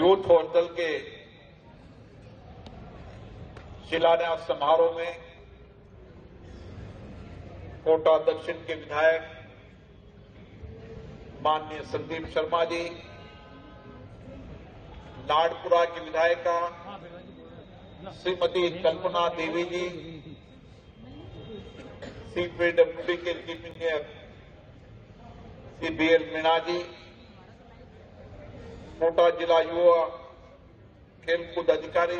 Youth hostel के शिलान्यास समारोह में कोटा दक्षिण के विधायक माननीय संदीप शर्मा जी लाडपुरा की विधायिका श्रीमती कल्पना देवी जी सीपीडब्ल्यूडी के chief engineer Shri B L Meena ji Kota जिला युवा खेलकूद अधिकारी।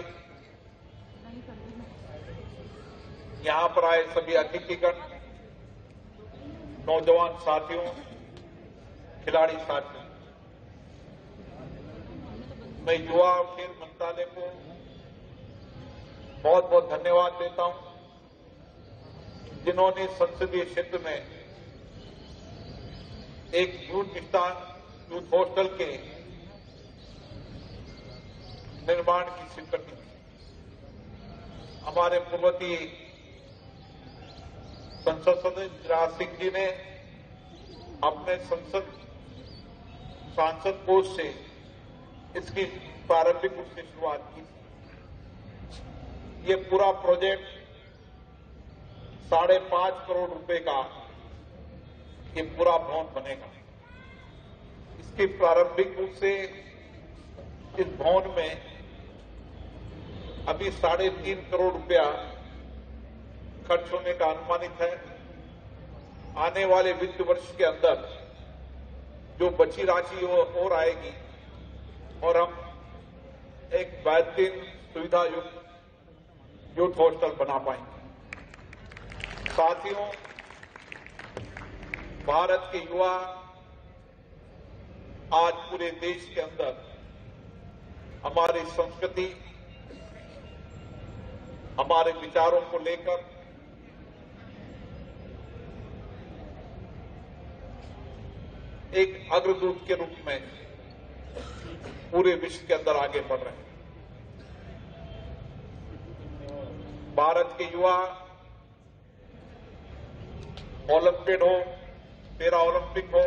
यहाँ पर आए सभी अतिथिगण, नौजवान साथियों, खिलाड़ी साथियों। मैं युवा और खेल मंत्रालय को बहुत बहुत धन्यवाद देता हूँ, जिन्होंने संसदीय क्षेत्र में एक यूथ विस्तार यूथ हॉस्टल के निर्माण की स्वीकृति हमारे पूर्वती संसद सदस्य राज सिंह जी ने अपने संसद, सांसद कोष से इसकी प्रारंभिक रूप से शुरुआत की ये पूरा प्रोजेक्ट साढ़े पाँच करोड़ रुपए का ये पूरा भवन बनेगा। इसकी प्रारंभिक रूप से इस भवन में अभी साढ़े तीन करोड़ रुपया खर्च होने का अनुमानित है। आने वाले वित्त वर्ष के अंदर जो बची राशि और आएगी, और हम एक बेहतरीन सुविधा युक्त यूथ हॉस्टल बना पाएँगे। साथियों, भारत के युवा आज पूरे देश के अंदर हमारी संस्कृति हमारे विचारों को लेकर। एक अग्रदूत के रूप में पूरे विश्व के अंदर आगे बढ़ रहे हैं। भारत के युवा, ओलंपिक हो, तेरा ओलंपिक हो,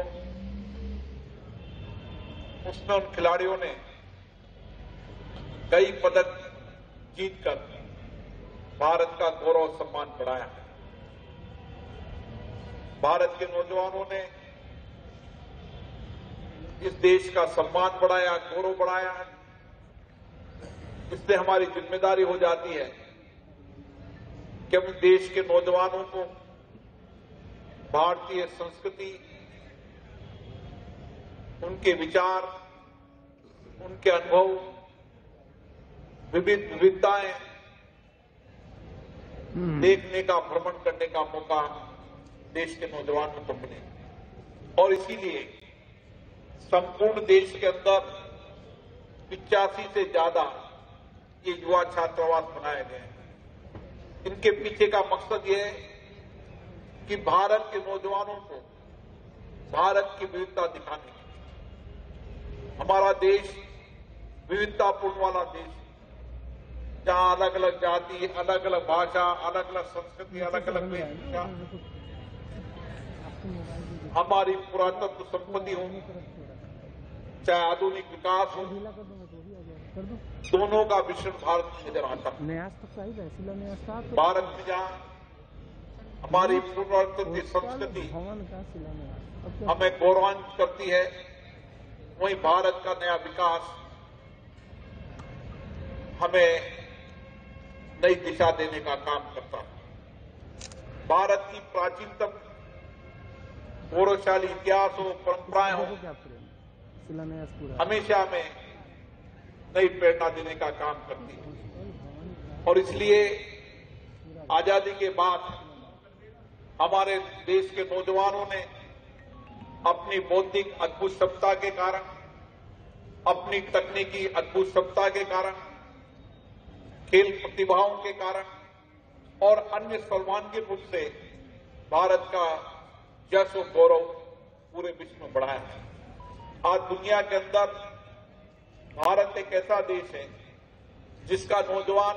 उसमें उन खिलाड़ियों ने कई पदक जीतकर भारत का गौरव सम्मान बढ़ाया है। भारत के नौजवानों ने इस देश का सम्मान बढ़ाया, गौरव बढ़ाया है। इससे हमारी ज़िम्मेदारी हो जाती है कि हम देश के नौजवानों को भारतीय संस्कृति, उनके विचार, उनके अनुभव, विविध विविधताएँ देखने का, भ्रमण करने का मौका देश के नौजवानों को मिले। और इसीलिए संपूर्ण देश के अंदर पिचासी से ज़्यादा ये युवा छात्रावास बनाए गए हैं। इनके पीछे का मकसद ये है कि भारत के नौजवानों को भारत की विविधता दिखाने हमारा देश विविधतापूर्ण वाला देश जहाँ अलग अलग जाति अलग अलग भाषा अलग अलग संस्कृति अलग अलग वेशभूषा हमारी पुरातत्व संपत्ति हो चाहे आधुनिक विकास हो दोनों का मिश्रण भारत में नज़र आता है। तो भारत में जहाँ हमारी पुरातत्व संस्कृति हमें गौरवान्वित करती है वहीं भारत का नया विकास हमें नई दिशा देने का काम करता है। भारत की प्राचीनतम गौरवशाली इतिहास हो परंपराएँ हो हमेशा में नई प्रेरणा देने का काम करती है। और इसलिए आज़ादी के बाद हमारे देश के नौजवानों ने अपनी बौद्धिक अद्भुत क्षमता के कारण, अपनी तकनीकी अद्भुत क्षमता के कारण खेल प्रतिभाओं के कारण और अन्य सर्वांगीण रूप से भारत का यश और गौरव पूरे विश्व में बढ़ाया है। आज दुनिया के अंदर भारत एक ऐसा देश है जिसका नौजवान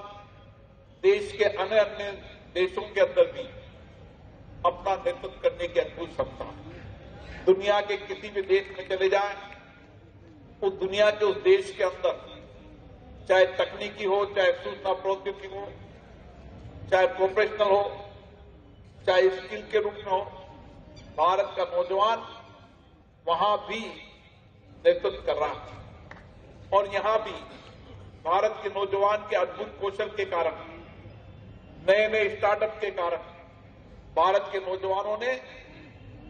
देश के अन्य अन्य देशों के अंदर भी अपना नेतृत्व करने की अद्भुत क्षमता है। दुनिया के किसी भी देश में चले जाएँ, उस दुनिया के उस देश के अंदर चाहे तकनीकी हो, चाहे सूचना प्रौद्योगिकी हो, चाहे प्रोफेशनल हो, चाहे स्किल के रूप में हो, भारत का नौजवान वहाँ भी नेतृत्व कर रहा है। और यहाँ भी भारत के नौजवान के अद्भुत कौशल के कारण नए नए स्टार्टअप के कारण, भारत के नौजवानों ने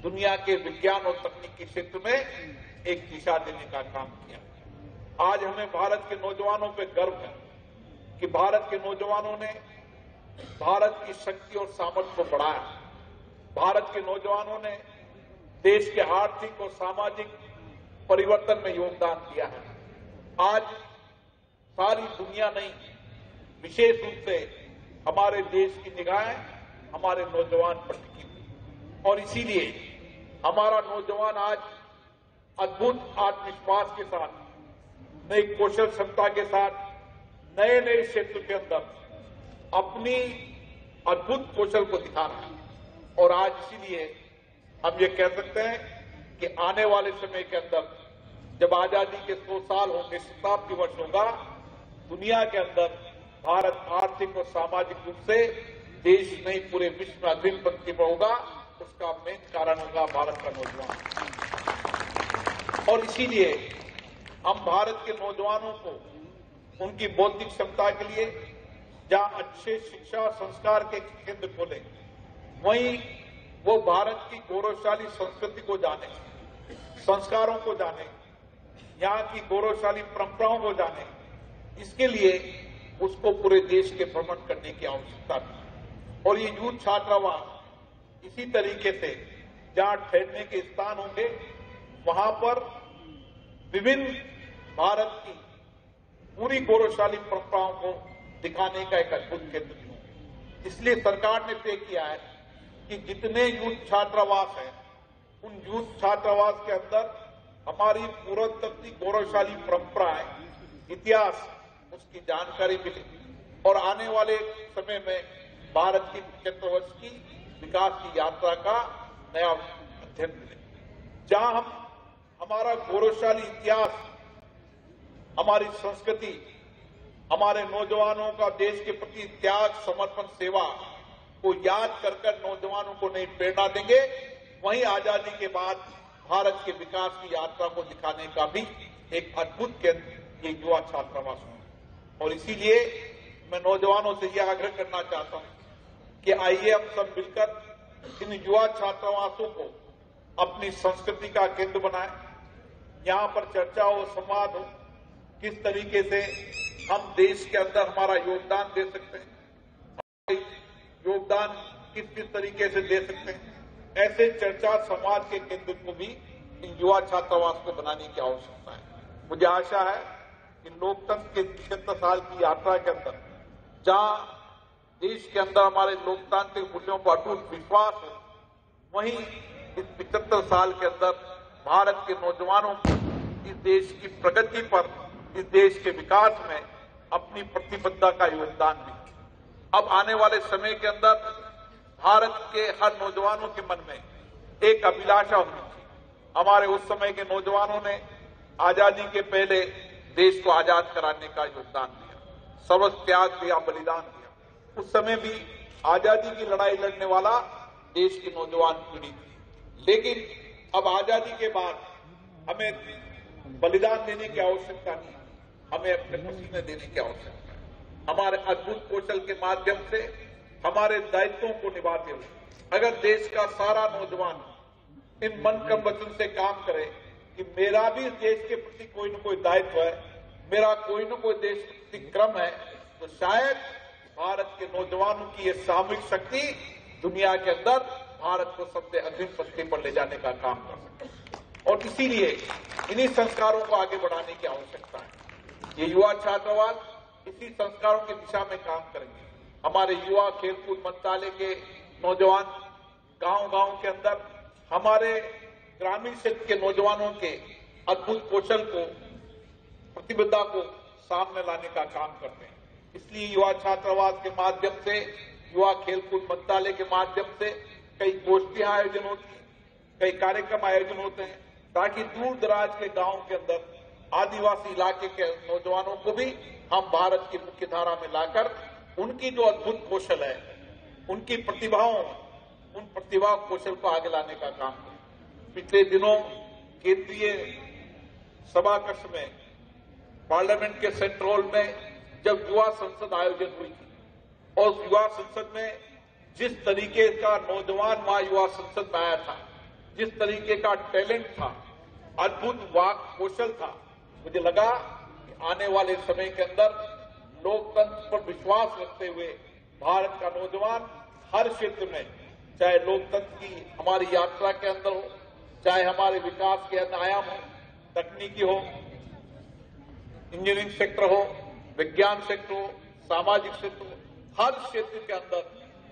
दुनिया के विज्ञान और तकनीकी क्षेत्र में एक दिशा देने का काम किया। आज हमें भारत के नौजवानों पर गर्व है कि भारत के नौजवानों ने भारत की शक्ति और सामर्थ्य को बढ़ाया। भारत के नौजवानों ने देश के आर्थिक और सामाजिक परिवर्तन में योगदान दिया है। आज सारी दुनिया नहीं, विशेष रूप से हमारे देश की निगाहें हमारे नौजवान पर टिकी हुई। और इसीलिए हमारा नौजवान आज अद्भुत आत्मविश्वास के साथ नई कौशल क्षमता के साथ नए नए क्षेत्र के अंदर अपनी अद्भुत कौशल को दिखा रहा है। और आज इसीलिए हम ये कह सकते हैं कि आने वाले समय के अंदर जब आज़ादी के सौ साल होंगे शताब्दी वर्ष होगा, दुनिया के अंदर भारत आर्थिक और सामाजिक रूप से देश नहीं, पूरे विश्व में अग्रिम पंक्ति पर होगा। उसका मेन कारण होगा भारत का नौजवान। और इसीलिए हम भारत के नौजवानों को, उनकी बौद्धिक क्षमता के लिए जहाँ अच्छे शिक्षा और संस्कार के केंद्र खोले, वहीं वो भारत की गौरवशाली संस्कृति को जाने, संस्कारों को जाने, यहाँ की गौरवशाली परंपराओं को जाने, इसके लिए उसको पूरे देश के भ्रमण करने की आवश्यकता थी। और ये यूथ छात्रावास इसी तरीके से जहाँ ठहरने के स्थान होंगे, वहाँ पर विभिन्न भारत की पूरी गौरवशाली परंपराओं को दिखाने का एक अद्भुत केंद्र होंगे इसलिए सरकार ने तय किया है कि जितने यूथ छात्रावास हैं, उन यूथ छात्रावास के अंदर हमारी पूर्वोत्तर की गौरवशाली परंपराएँ इतिहास, उसकी जानकारी मिले और आने वाले समय में भारत की पचहत्तर वर्ष की विकास की यात्रा का नया अध्ययन मिले जहाँ हम, हमारा गौरवशाली इतिहास हमारी संस्कृति, हमारे नौजवानों का देश के प्रति त्याग, समर्पण, सेवा को याद कर नौजवानों को नई प्रेरणा देंगे। वहीं आज़ादी के बाद भारत के विकास की यात्रा को दिखाने का भी एक अद्भुत केंद्र, ये युवा छात्रावास होगा। और इसीलिए मैं नौजवानों से यह आग्रह करना चाहता हूँ कि आइए हम सब मिलकर इन युवा छात्रावासों को अपनी संस्कृति का केंद्र बनाएँ। यहाँ पर चर्चा हो, संवाद हो किस तरीके से हम देश के अंदर हमारा योगदान दे सकते हैं? योगदान किस किस तरीके से दे सकते हैं? ऐसे चर्चा समाज के केंद्र को भी इन युवा छात्रावास को बनाने की आवश्यकता है। मुझे आशा है कि लोकतंत्र के छिहत्तर साल की यात्रा के अंदर, जहाँ देश के अंदर हमारे लोकतांत्रिक मूल्यों पर अटूट विश्वास है, वहीं इस पिछहत्तर साल के अंदर भारत के नौजवानों को इस देश की प्रगति पर इस देश के विकास में अपनी प्रतिबद्धता का योगदान भी। अब आने वाले समय के अंदर भारत के हर नौजवानों के मन में एक अभिलाषा होनी चाहिए। हमारे उस समय के नौजवानों ने आज़ादी के पहले देश को आज़ाद कराने का योगदान दिया। सर्व त्याग दिया, बलिदान दिया। उस समय भी आज़ादी की लड़ाई लड़ने वाला देश की नौजवान पीढ़ी थी। लेकिन अब आज़ादी के बाद हमें बलिदान देने की आवश्यकता नहीं हमें अपने पसीने देने की आवश्यकता है। हमारे अद्भुत कौशल के माध्यम से हमारे दायित्वों को निभाते हुए, अगर देश का सारा नौजवान इन मन कम वचन से काम करे कि मेरा भी देश के प्रति कोई न कोई दायित्व है, मेरा कोई न कोई देश के प्रति क्रम है तो शायद भारत के नौजवानों की यह सामूहिक शक्ति दुनिया के अंदर भारत को सबसे अग्रिम पंक्ति पर ले जाने का काम कर सकते और इसीलिए इन्हीं संस्कारों को आगे बढ़ाने की आवश्यकता है। ये युवा छात्रावास इसी संस्कारों की दिशा में काम करेंगे। हमारे युवा खेलकूद मंत्रालय के नौजवान गाँव गाँव के अंदर, हमारे ग्रामीण क्षेत्र के नौजवानों के अद्भुत कौशल को, प्रतिबद्धता को सामने लाने का काम करते हैं। इसलिए युवा छात्रावास के माध्यम से, युवा खेलकूद मंत्रालय के माध्यम से कई गोष्ठियाँ आयोजन होती कई कार्यक्रम आयोजन होते हैं, ताकि दूर दराज के गाँव के अंदर आदिवासी इलाके के नौजवानों को भी हम भारत की मुख्य धारा में लाकर उनकी जो अद्भुत कौशल है, उनकी प्रतिभाओं, उन प्रतिभा कौशल को आगे लाने का काम पिछले दिनों केंद्रीय सभा कक्ष में, पार्लियामेंट के सेंट्रल में जब युवा संसद आयोजन हुई थी, और युवा संसद में जिस तरीके का नौजवान वहाँ युवा संसद में आया था, जिस तरीके का टैलेंट था, अद्भुत वाक कौशल था मुझे लगा कि आने वाले समय के अंदर लोकतंत्र पर विश्वास रखते हुए भारत का नौजवान हर क्षेत्र में, चाहे लोकतंत्र की हमारी यात्रा के अंदर हो, चाहे हमारे विकास के अन्य आयाम हो, तकनीकी हो, इंजीनियरिंग सेक्टर हो, विज्ञान सेक्टर हो, सामाजिक क्षेत्र हो, हर क्षेत्र के अंदर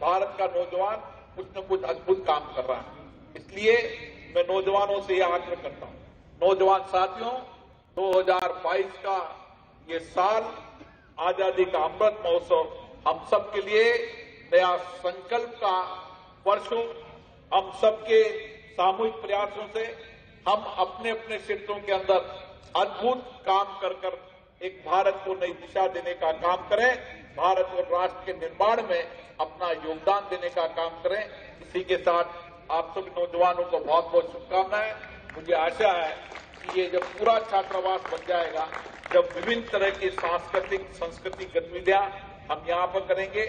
भारत का नौजवान कुछ न कुछ अद्भुत काम कर रहा है। इसलिए मैं नौजवानों से यह आग्रह करता हूँ। नौजवान साथियों 2022 का ये साल आज़ादी का अमृत महोत्सव हम सबके लिए नया संकल्प का वर्ष हम सबके सामूहिक प्रयासों से हम अपने अपने क्षेत्रों के अंदर अद्भुत काम कर कर एक भारत को नई दिशा देने का काम करें, भारत और राष्ट्र के निर्माण में अपना योगदान देने का काम करें। इसी के साथ आप सभी नौजवानों को बहुत बहुत शुभकामनाएँ। मुझे आशा है कि ये जब पूरा छात्रावास बन जाएगा, जब विभिन्न तरह की सांस्कृतिक सांस्कृतिक गतिविधियाँ हम यहाँ पर करेंगे,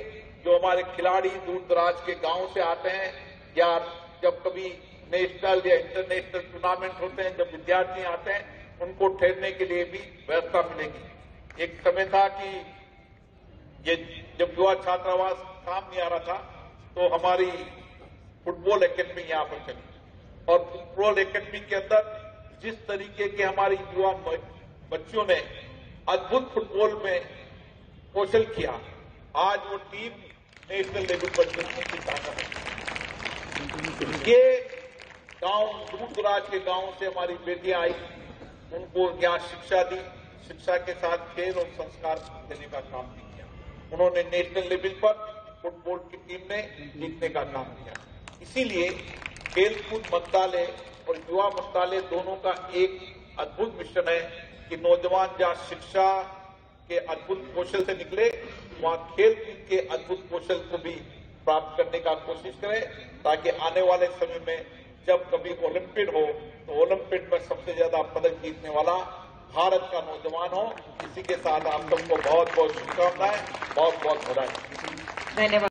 जो हमारे खिलाड़ी दूर दराज के गाँव से आते हैं, या जब कभी नेशनल या इंटरनेशनल टूर्नामेंट होते हैं, जब विद्यार्थी आते हैं, उनको ठहरने के लिए भी व्यवस्था मिलेगी। एक समय था कि ये जब युवा छात्रावास काम नहीं आ रहा था तो हमारी फुटबॉल एकेडमी यहाँ पर चली। और फुटबॉल एकेडमी के अंदर जिस तरीके के हमारी युवा बच्चों ने अद्भुत फुटबॉल में कौशल किया, आज वो टीम नेशनल लेवल पर चलने की ताकत है। ये गाँव दूर दराज के गाँव से हमारी बेटियाँ आई, उनको यहाँ शिक्षा दी, शिक्षा के साथ खेल और संस्कार देने का काम भी किया। उन्होंने नेशनल लेवल पर फुटबॉल की टीम ने जीतने का काम किया। इसीलिए खेलकूद मंत्रालय और युवा मंत्रालय दोनों का एक अद्भुत मिशन है कि नौजवान जहाँ शिक्षा के अद्भुत कौशल से निकले, वहाँ खेल के अद्भुत कौशल को भी प्राप्त करने का कोशिश करें, ताकि आने वाले समय में जब कभी ओलंपिक हो तो ओलंपिक में सबसे ज़्यादा पदक जीतने वाला भारत का नौजवान हो। इसी के साथ आप सबको बहुत बहुत शुभकामनाएँ बहुत बहुत बधाई। धन्यवाद।